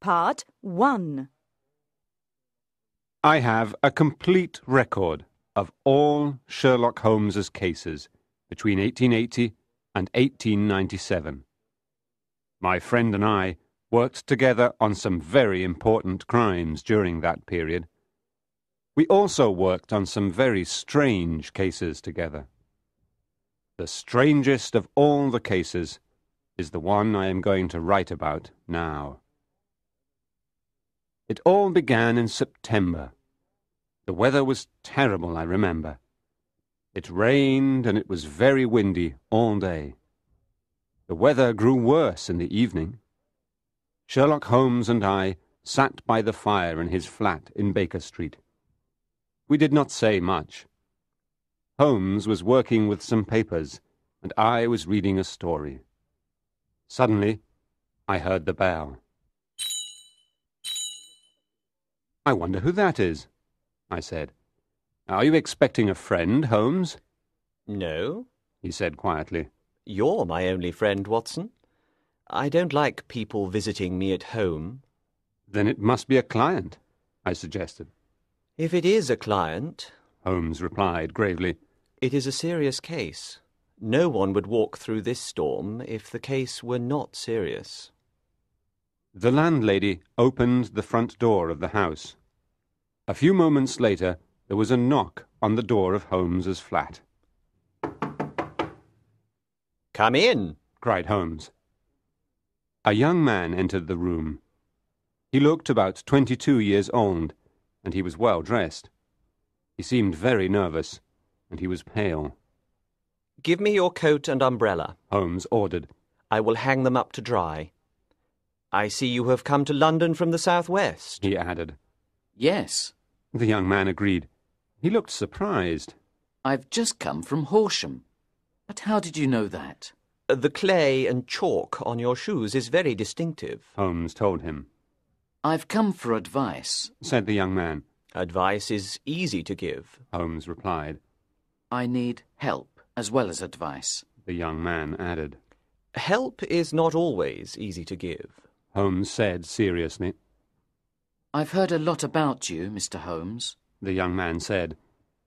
Part 1 I have a complete record of all Sherlock Holmes's cases between 1880 and 1897. My friend and I worked together on some very important crimes during that period. We also worked on some very strange cases together. The strangest of all the cases is the one I am going to write about now. It all began in September. The weather was terrible, I remember. It rained and it was very windy all day. The weather grew worse in the evening. Sherlock Holmes and I sat by the fire in his flat in Baker Street. We did not say much. Holmes was working with some papers, and I was reading a story. Suddenly, I heard the bell. I wonder who that is, I said. Are you expecting a friend, Holmes? No, he said quietly. You're my only friend, Watson. I don't like people visiting me at home. Then it must be a client, I suggested. If it is a client, Holmes replied gravely, it is a serious case. No one would walk through this storm if the case were not serious. The landlady opened the front door of the house. A few moments later, there was a knock on the door of Holmes's flat. Come in, cried Holmes. A young man entered the room. He looked about twenty-two years old, and he was well dressed. He seemed very nervous, and he was pale. Give me your coat and umbrella, Holmes ordered. I will hang them up to dry. I see you have come to London from the southwest, he added. Yes. The young man agreed. He looked surprised. I've just come from Horsham. But how did you know that? The clay and chalk on your shoes is very distinctive, Holmes told him. I've come for advice, said the young man. Advice is easy to give, Holmes replied. I need help as well as advice, the young man added. Help is not always easy to give, Holmes said seriously. I've heard a lot about you, Mr. Holmes, the young man said.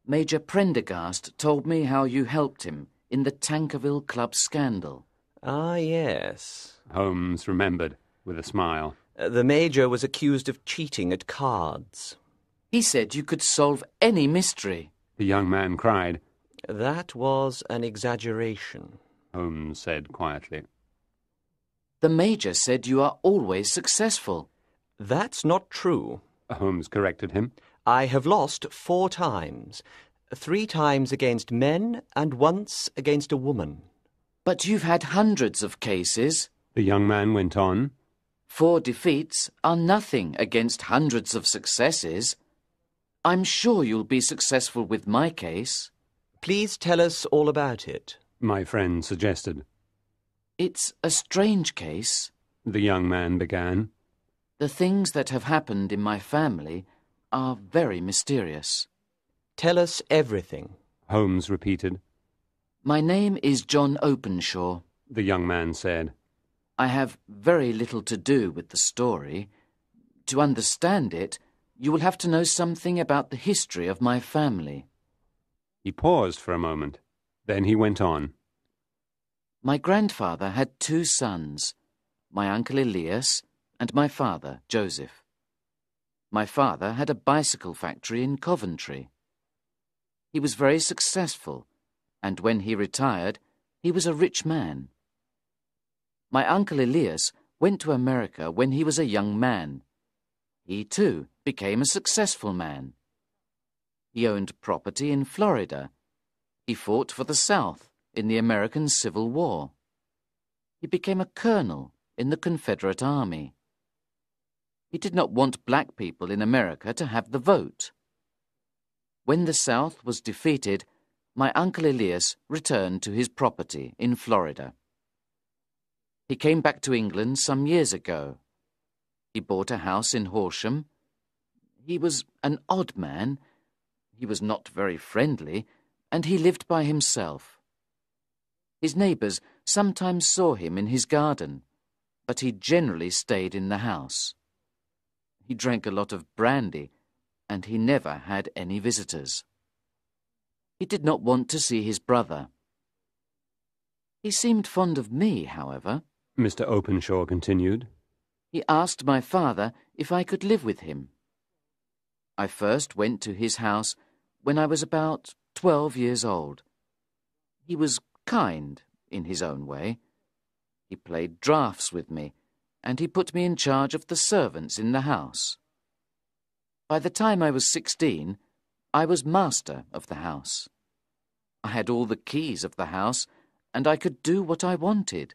Major Prendergast told me how you helped him in the Tankerville Club scandal. Ah, yes. Holmes remembered with a smile. Uh, the Major was accused of cheating at cards. He said you could solve any mystery. The young man cried. That was an exaggeration, Holmes said quietly. The Major said you are always successful. That's not true, Holmes corrected him. I have lost four times, three times against men and once against a woman. But you've had hundreds of cases, the young man went on. Four defeats are nothing against hundreds of successes. I'm sure you'll be successful with my case. Please tell us all about it, my friend suggested. It's a strange case, the young man began. The things that have happened in my family are very mysterious. Tell us everything, Holmes repeated. My name is John Openshaw, the young man said. I have very little to do with the story. To understand it, you will have to know something about the history of my family. He paused for a moment. Then he went on. My grandfather had two sons, my uncle Elias and my father, Joseph. My father had a bicycle factory in Coventry. He was very successful, and when he retired, he was a rich man. My uncle Elias went to America when he was a young man. He, too, became a successful man. He owned property in Florida. He fought for the South in the American Civil War. He became a colonel in the Confederate Army. He did not want black people in America to have the vote. When the South was defeated, my uncle Elias returned to his property in Florida. He came back to England some years ago. He bought a house in Horsham. He was an odd man. He was not very friendly, and he lived by himself. His neighbours sometimes saw him in his garden, but he generally stayed in the house. He drank a lot of brandy, and he never had any visitors. He did not want to see his brother. He seemed fond of me, however. Mr. Openshaw continued. He asked my father if I could live with him. I first went to his house when I was about twelve years old. He was kind in his own way. He played draughts with me, and he put me in charge of the servants in the house. By the time I was sixteen, I was master of the house. I had all the keys of the house, and I could do what I wanted.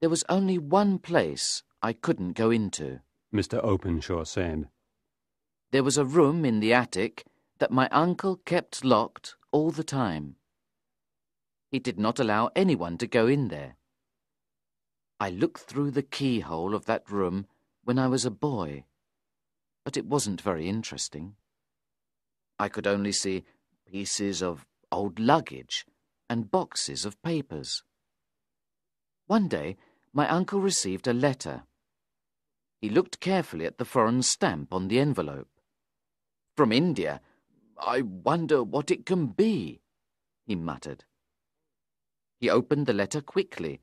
There was only one place I couldn't go into. Mr. Openshaw said. There was a room in the attic that my uncle kept locked all the time. He did not allow anyone to go in there. I looked through the keyhole of that room when I was a boy, but it wasn't very interesting. I could only see pieces of old luggage and boxes of papers. One day, my uncle received a letter. He looked carefully at the foreign stamp on the envelope. From India, I wonder what it can be, he muttered. He opened the letter quickly.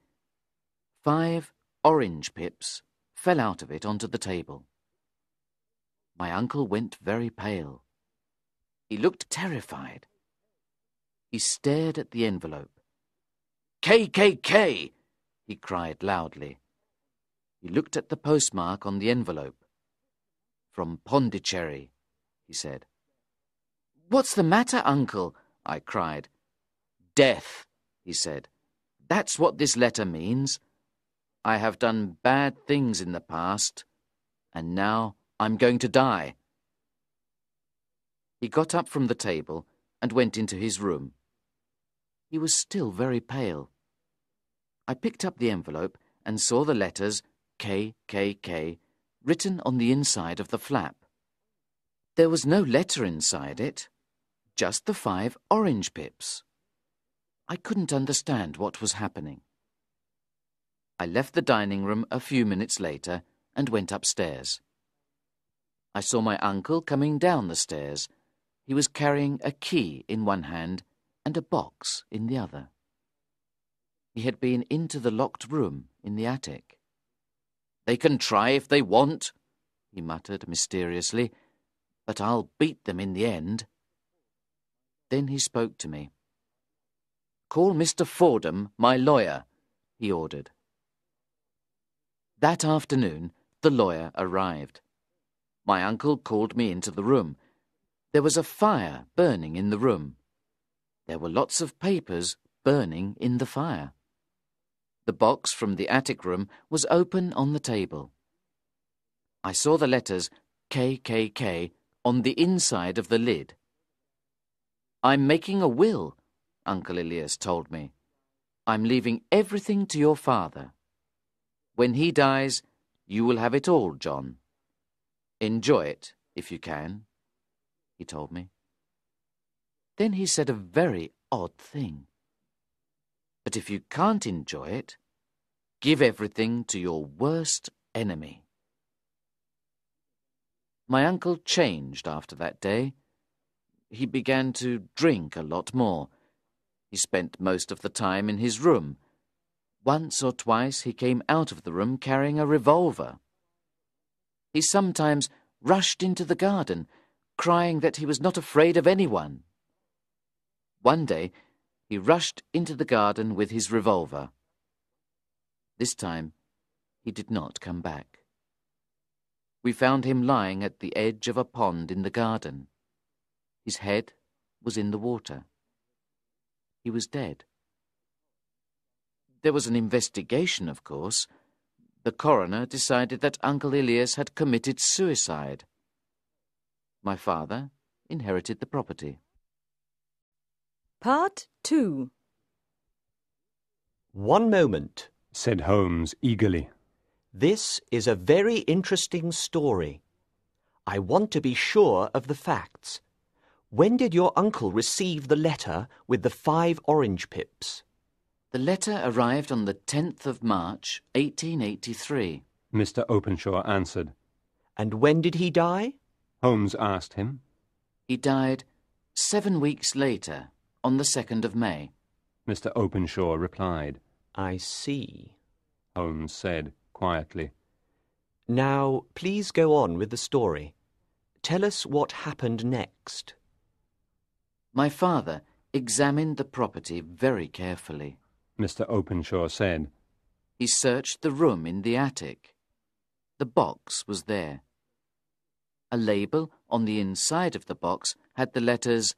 Five orange pips fell out of it onto the table. My uncle went very pale. He looked terrified. He stared at the envelope. KKK! he cried loudly. He looked at the postmark on the envelope. From Pondicherry, he said. What's the matter, uncle? I cried. Death, he said. That's what this letter means. I have done bad things in the past, and now I'm going to die. He got up from the table and went into his room. He was still very pale. I picked up the envelope and saw the letters KKK written on the inside of the flap. There was no letter inside it, just the five orange pips. I couldn't understand what was happening. I left the dining room a few minutes later and went upstairs. I saw my uncle coming down the stairs. He was carrying a key in one hand and a box in the other. He had been into the locked room in the attic. They can try if they want, he muttered mysteriously, but I'll beat them in the end. Then he spoke to me. Call Mr. Fordham my lawyer, he ordered. That afternoon, the lawyer arrived. My uncle called me into the room. There was a fire burning in the room. There were lots of papers burning in the fire. The box from the attic room was open on the table. I saw the letters KKK on the inside of the lid. I'm making a will, Uncle Elias told me. I'm leaving everything to your father. When he dies, you will have it all, John. Enjoy it, if you can, he told me. Then he said a very odd thing. But if you can't enjoy it, give everything to your worst enemy. My uncle changed after that day. He began to drink a lot more. He spent most of the time in his room. Once or twice he came out of the room carrying a revolver. He sometimes rushed into the garden, crying that he was not afraid of anyone. One day he rushed into the garden with his revolver. This time he did not come back. We found him lying at the edge of a pond in the garden. His head was in the water. He was dead. There was an investigation, of course. The coroner decided that Uncle Elias had committed suicide. My father inherited the property. Part 2 One moment, said Holmes eagerly. This is a very interesting story. I want to be sure of the facts. When did your uncle receive the letter with the five orange pips? The letter arrived on the 10th of March, 1883. Mr. Openshaw answered. And when did he die? Holmes asked him. He died seven weeks later, on the 2nd of May. Mr. Openshaw replied. I see. Holmes said quietly. Now, please go on with the story. Tell us what happened next. My father examined the property very carefully. Mr. Openshaw said. He searched the room in the attic. The box was there. A label on the inside of the box had the letters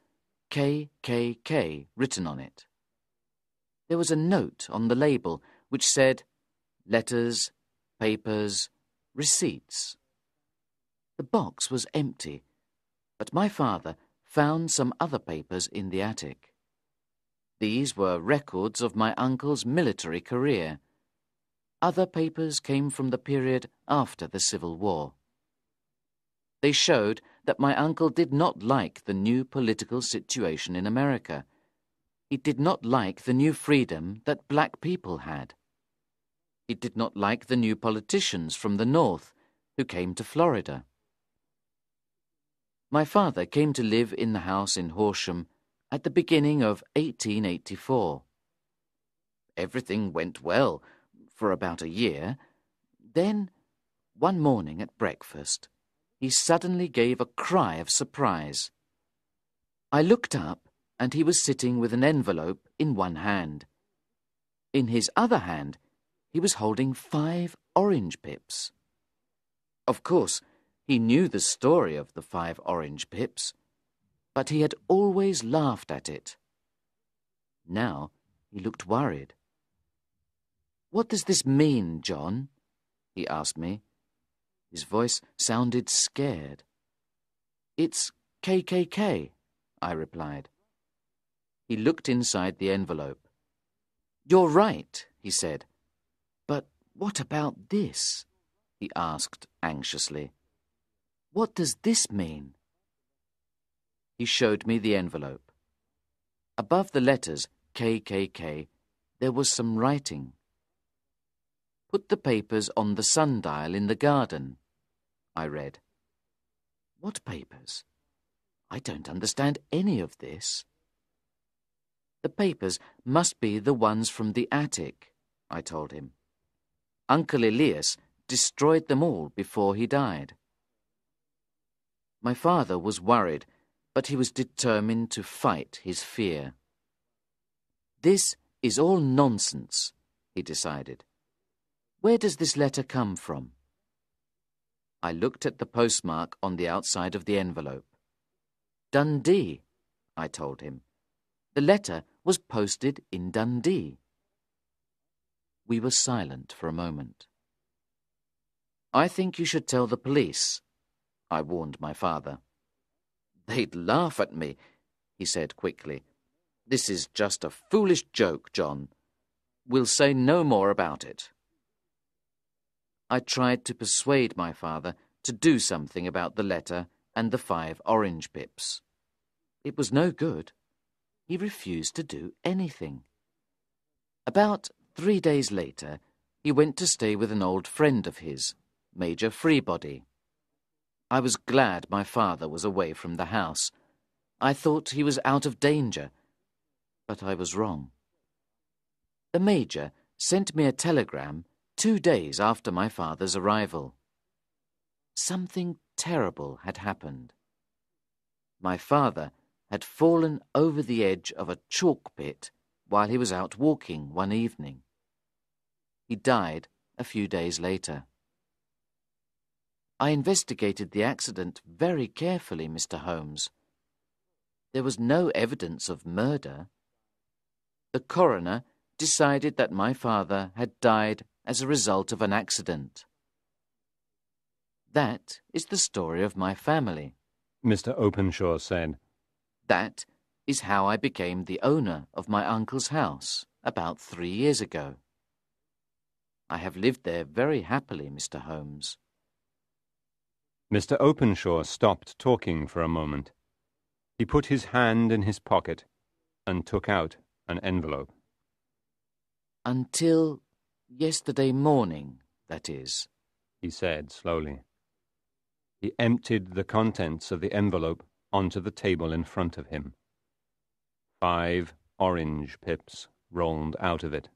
KKK written on it. There was a note on the label which said letters, papers, receipts. The box was empty, but my father found some other papers in the attic. These were records of my uncle's military career. Other papers came from the period after the Civil War. They showed that my uncle did not like the new political situation in America. He did not like the new freedom that black people had. He did not like the new politicians from the North who came to Florida. My father came to live in the house in Horsham at the beginning of 1884. Everything went well for about a year. Then, one morning at breakfast, he suddenly gave a cry of surprise. I looked up, and he was sitting with an envelope in one hand. In his other hand, he was holding five orange pips. Of course, he knew the story of the five orange pips, but he had always laughed at it. Now he looked worried. What does this mean, John? he asked me. His voice sounded scared. It's KKK, I replied. He looked inside the envelope. You're right, he said. But what about this? he asked anxiously. What does this mean? He showed me the envelope. Above the letters KKK, there was some writing. Put the papers on the sundial in the garden, I read. What papers? I don't understand any of this. The papers must be the ones from the attic, I told him. Uncle Elias destroyed them all before he died. My father was worried, but he was determined to fight his fear. This is all nonsense, he decided. Where does this letter come from? I looked at the postmark on the outside of the envelope. Dundee, I told him. The letter was posted in Dundee. We were silent for a moment. I think you should tell the police, I warned my father. They'd laugh at me, he said quickly. This is just a foolish joke, John. We'll say no more about it. I tried to persuade my father to do something about the letter and the five orange pips. It was no good. He refused to do anything. About Three days later, he went to stay with an old friend of his, Major Freebody. I was glad my father was away from the house. I thought he was out of danger, but I was wrong. The Major sent me a telegram two days after my father's arrival. Something terrible had happened. My father had fallen over the edge of a chalk pit while he was out walking one evening. He died a few days later. I investigated the accident very carefully, Mr. Holmes. There was no evidence of murder. The coroner decided that my father had died as a result of an accident. That is the story of my family. Mr. Openshaw said. That is how I became the owner of my uncle's house about three years ago. I have lived there very happily, Mr. Holmes. Mr. Openshaw stopped talking for a moment. He put his hand in his pocket and took out an envelope. Until yesterday morning, that is, he said slowly. He emptied the contents of the envelope onto the table in front of him. Five orange pips rolled out of it.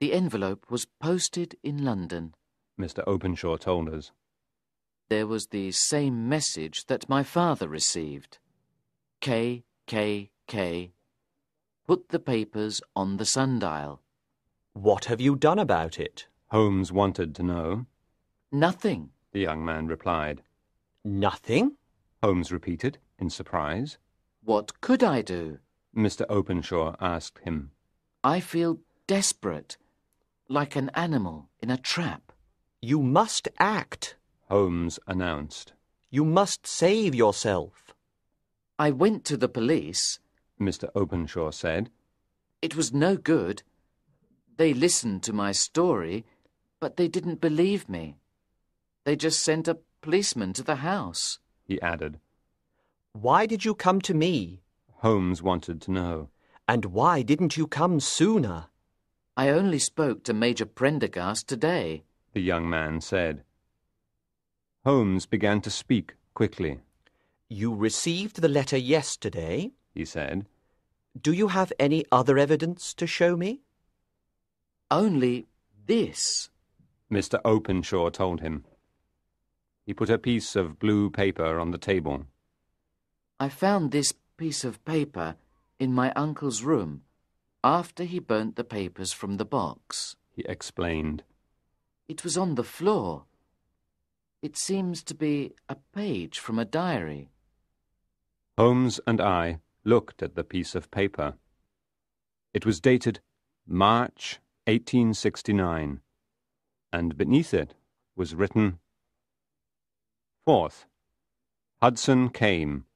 The envelope was posted in London. Mr. Openshaw told us. There was the same message that my father received. K, K, K. Put the papers on the sundial. What have you done about it? Holmes wanted to know. Nothing. The young man replied. Nothing? Holmes repeated, in surprise. What could I do? Mr. Openshaw asked him. I feel desperate, like an animal in a trap. You must act. Holmes announced. You must save yourself. I went to the police. Mr. Openshaw said. It was no good. They listened to my story, but they didn't believe me. They just sent a policeman to the house. He added. Why did you come to me? Holmes wanted to know. And why didn't you come sooner? I only spoke to Major Prendergast today. The young man said. Holmes began to speak quickly. You received the letter yesterday, he said. Do you have any other evidence to show me? Only this. Mr. Openshaw told him. He put a piece of blue paper on the table. I found this piece of paper in my uncle's room after he burnt the papers from the box. He explained. It was on the floor. It seems to be a page from a diary. Holmes and I looked at the piece of paper. It was dated March 1869, and beneath it was written Fourth, Hudson came,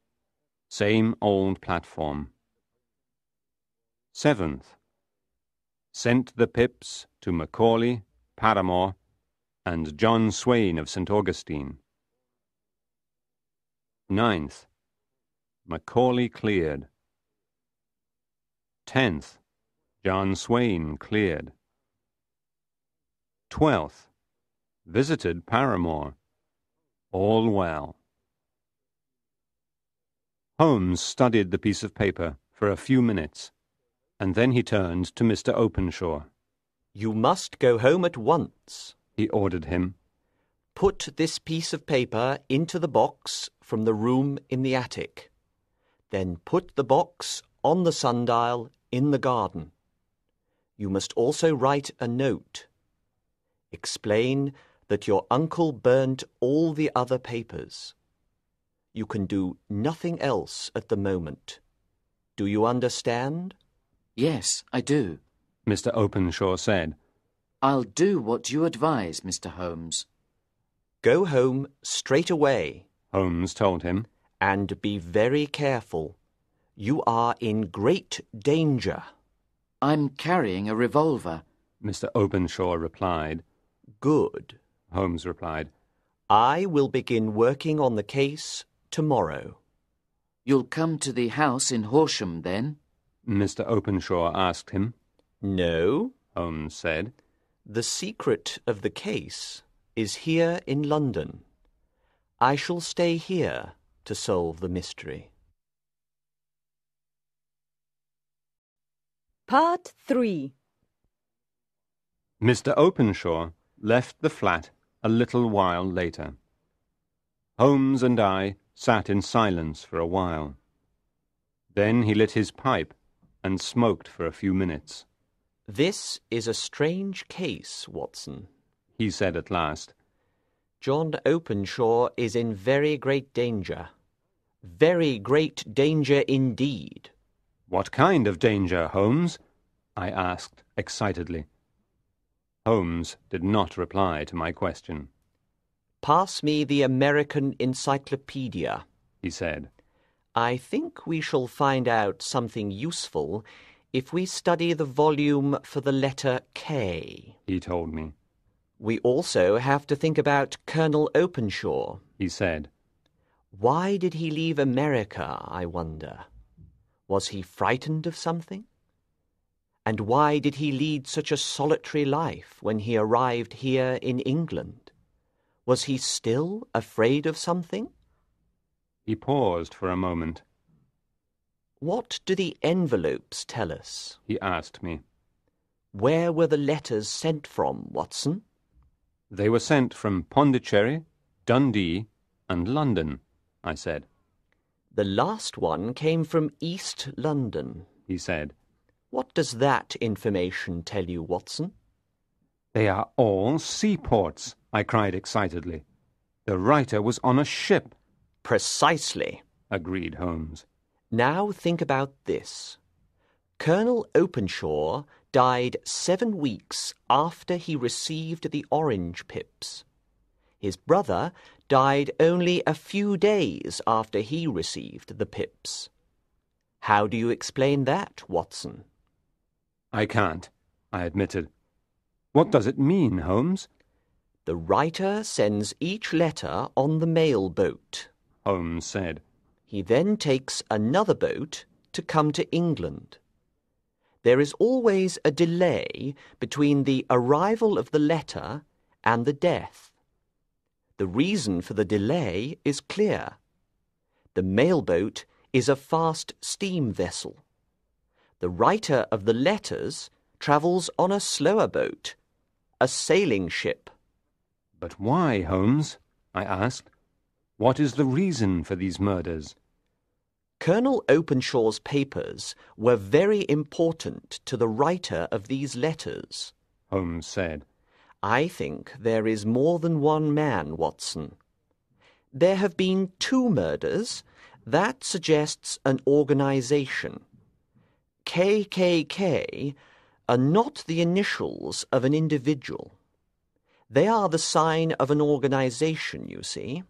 same old platform. Seventh, sent the pips to Macaulay, Paramore, and John Swain of St. Augustine. Ninth, Macaulay cleared. Tenth, John Swain cleared. Twelfth, visited Paramore. All well. Holmes studied the piece of paper for a few minutes, and then he turned to Mr. Openshaw. You must go home at once, he ordered him. Put this piece of paper into the box from the room in the attic. Then put the box on the sundial in the garden. You must also write a note. Explain that your uncle burnt all the other papers. You can do nothing else at the moment. Do you understand? Yes, I do. Mr. Openshaw said. I'll do what you advise, Mr. Holmes. Go home straight away. Holmes told him. And be very careful. You are in great danger. I'm carrying a revolver. Mr. Openshaw replied. Good. Holmes replied. I will begin working on the case tomorrow. You'll come to the house in Horsham then? Mr. Openshaw asked him. No, Holmes said. The secret of the case is here in London. I shall stay here to solve the mystery. Part 3 Mr. Openshaw left the flat a little while later. Holmes and I sat in silence for a while. Then he lit his pipe and smoked for a few minutes. This is a strange case, Watson, he said at last. John Openshaw is in very great danger. Very great danger indeed. What kind of danger, Holmes? I asked excitedly. Holmes did not reply to my question. Pass me the American Encyclopedia, he said. I think we shall find out something useful if we study the volume for the letter K. He told me. We also have to think about Colonel Openshaw, he said. Why did he leave America, I wonder? Was he frightened of something? And why did he lead such a solitary life when he arrived here in England? Was he still afraid of something? He paused for a moment. What do the envelopes tell us? He asked me. Where were the letters sent from, Watson? They were sent from Pondicherry, Dundee, and London, I said. The last one came from East London, he said. What does that information tell you, Watson? They are all seaports, I cried excitedly. The writer was on a ship. Precisely, agreed Holmes. Now think about this. Colonel Openshaw died seven weeks after he received the orange pips. His brother died only a few days after he received the pips. How do you explain that, Watson? I can't, I admitted. What does it mean, Holmes? The writer sends each letter on the mail boat, Holmes said. He then takes another boat to come to England. There is always a delay between the arrival of the letter and the death. The reason for the delay is clear. The mailboat is a fast steam vessel. The writer of the letters travels on a slower boat, a sailing ship. But why, Holmes? I asked. What is the reason for these murders? Colonel Openshaw's papers were very important to the writer of these letters, Holmes said. I think there is more than one man, Watson. There have been two murders. That suggests an organization. KKK are not the initials of an individual. They are the sign of an organization, you see.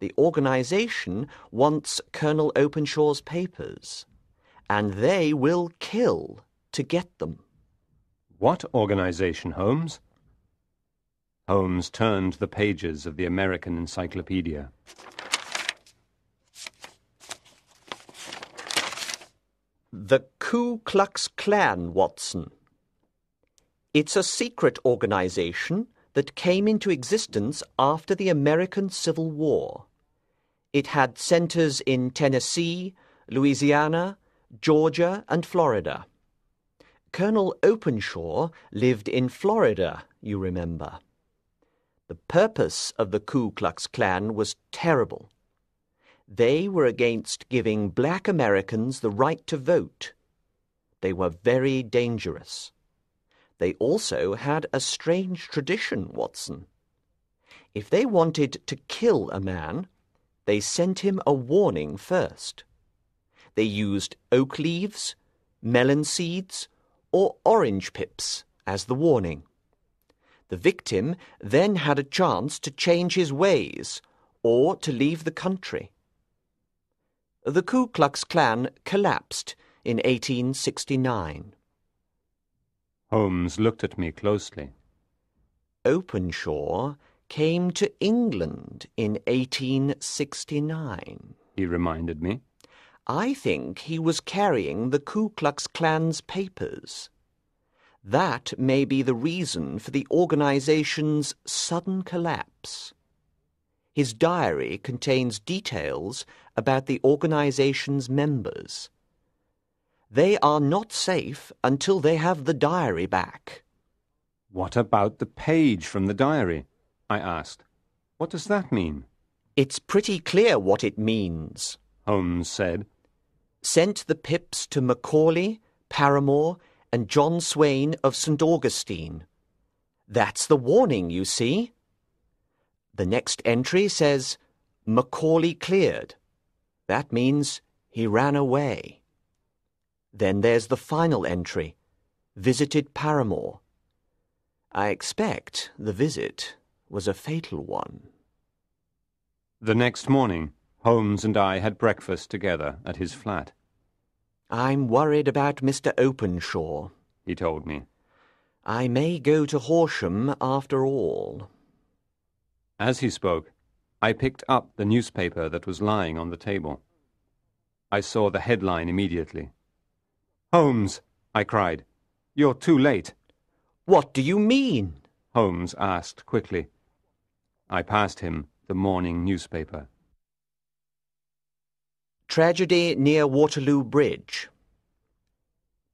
The organization wants Colonel Openshaw's papers, and they will kill to get them. What organization, Holmes? Holmes turned the pages of the American Encyclopedia. The Ku Klux Klan, Watson. It's a secret organization that came into existence after the American Civil War. It had centers in Tennessee, Louisiana, Georgia, and Florida. Colonel Openshaw lived in Florida, you remember. The purpose of the Ku Klux Klan was terrible. They were against giving black Americans the right to vote. They were very dangerous. They also had a strange tradition, Watson. If they wanted to kill a man, they sent him a warning first. They used oak leaves, melon seeds, or orange pips as the warning. The victim then had a chance to change his ways or to leave the country. The Ku Klux Klan collapsed in 1869. Holmes looked at me closely. Openshaw came to England in 1869, he reminded me. I think he was carrying the Ku Klux Klan's papers. That may be the reason for the organization's sudden collapse. His diary contains details about the organization's members. They are not safe until they have the diary back. What about the page from the diary? I asked. What does that mean? It's pretty clear what it means, Holmes said. Sent the pips to Macaulay, Paramore, and John Swain of St. Augustine. That's the warning, you see. The next entry says, Macaulay cleared. That means he ran away. Then there's the final entry, visited Paramore. I expect the visit was a fatal one. The next morning, Holmes and I had breakfast together at his flat. I'm worried about Mr. Openshaw, he told me. I may go to Horsham after all. As he spoke, I picked up the newspaper that was lying on the table. I saw the headline immediately. Holmes, I cried, you're too late. What do you mean? Holmes asked quickly. I passed him the morning newspaper. Tragedy near Waterloo Bridge.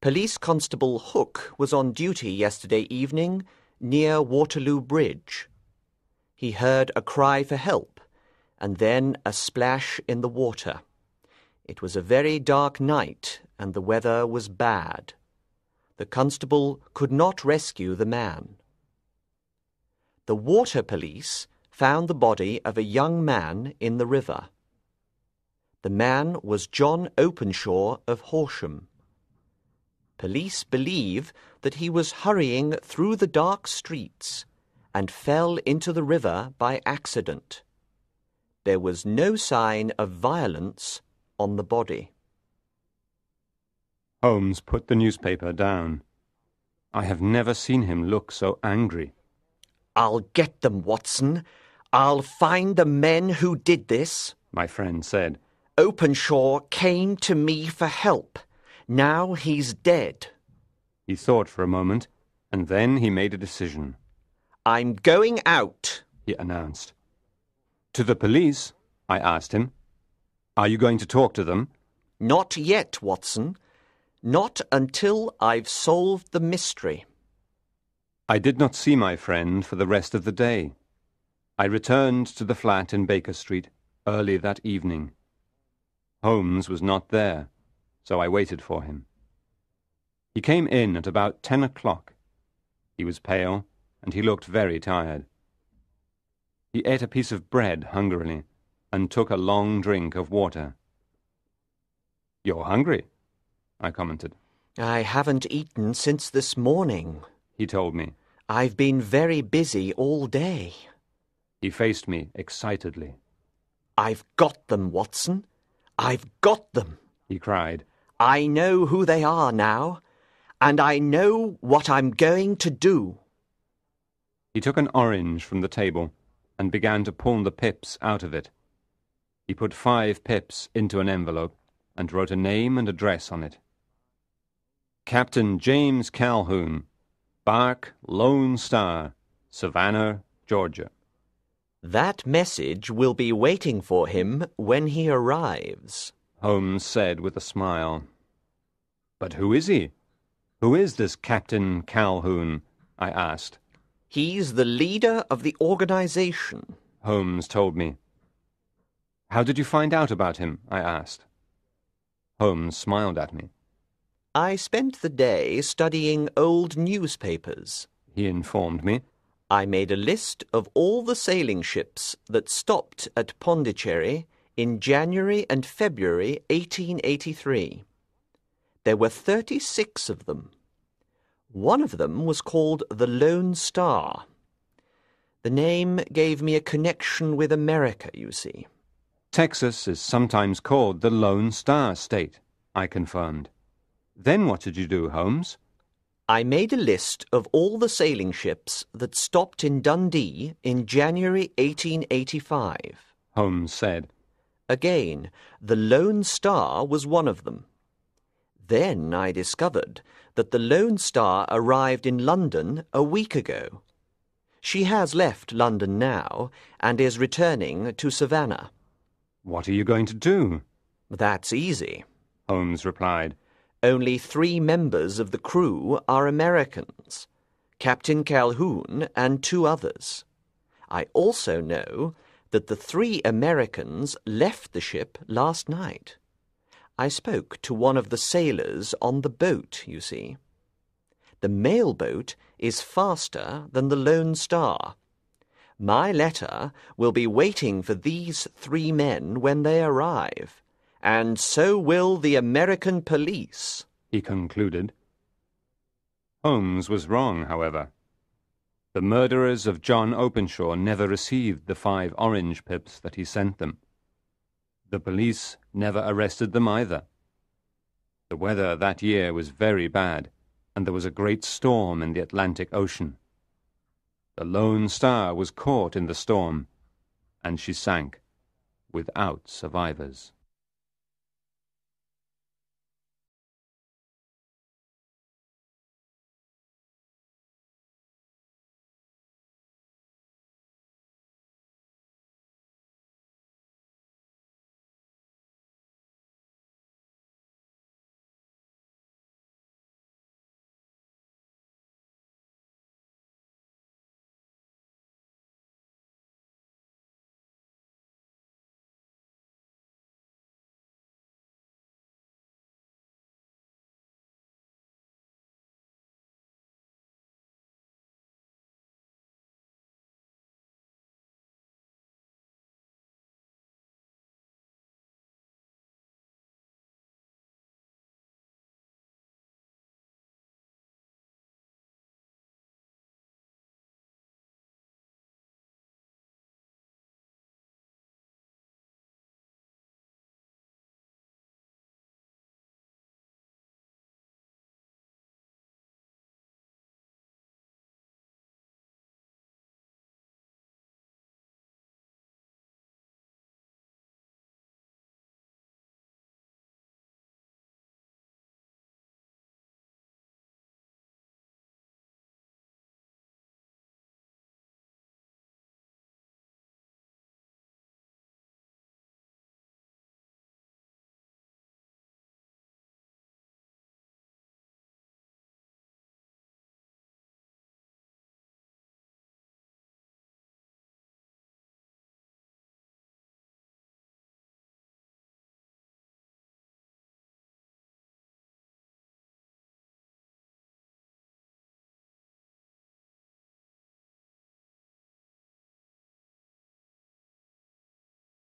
Police Constable Hook was on duty yesterday evening near Waterloo Bridge. He heard a cry for help and then a splash in the water. It was a very dark night and the weather was bad. The constable could not rescue the man. The water police found the body of a young man in the river. The man was John Openshaw of Horsham. Police believe that he was hurrying through the dark streets and fell into the river by accident. There was no sign of violence on the body. Holmes put the newspaper down. I have never seen him look so angry. I'll get them, Watson. I'll find the men who did this, my friend said. Openshaw came to me for help. Now he's dead. He thought for a moment, and then he made a decision. I'm going out, he announced. To the police? I asked him. Are you going to talk to them? Not yet, Watson. Not until I've solved the mystery. I did not see my friend for the rest of the day. I returned to the flat in Baker Street early that evening. Holmes was not there so I waited for him. He came in at about ten o'clock. He was pale, and he looked very tired. He ate a piece of bread hungrily, and took a long drink of water. You're hungry, I commented. I haven't eaten since this morning, he told me. I've been very busy all day. He faced me excitedly. I've got them, Watson. I've got them, he cried. I know who they are now, and I know what I'm going to do. He took an orange from the table and began to pull the pips out of it. He put five pips into an envelope and wrote a name and address on it. Captain James Calhoun, Bark Lone Star, Savannah, Georgia. That message will be waiting for him when he arrives. Holmes said with a smile. But who is he? Who is this Captain Calhoun? I asked. He's the leader of the organization, Holmes told me. How did you find out about him? I asked. Holmes smiled at me. I spent the day studying old newspapers, he informed me. I made a list of all the sailing ships that stopped at Pondicherry in January and February 1883. There were 36 of them. One of them was called the Lone Star. The name gave me a connection with America, you see. Texas is sometimes called the Lone Star State, I confirmed. Then what did you do, Holmes? I made a list of all the sailing ships that stopped in Dundee in January 1885. Holmes said. Again, the Lone Star was one of them. Then I discovered that the Lone Star arrived in London a week ago. She has left London now and is returning to Savannah. What are you going to do? That's easy, Holmes replied. Only three members of the crew are Americans Captain Calhoun and two others. I also know that the three Americans left the ship last night. I spoke to one of the sailors on the boat, you see. The mail boat is faster than the Lone Star. My letter will be waiting for these three men when they arrive, and so will the American police, he concluded. Holmes was wrong, however. The murderers of John Openshaw never received the five orange pips that he sent them. The police never arrested them either. The weather that year was very bad, and there was a great storm in the Atlantic Ocean. The Lone Star was caught in the storm, and she sank without survivors.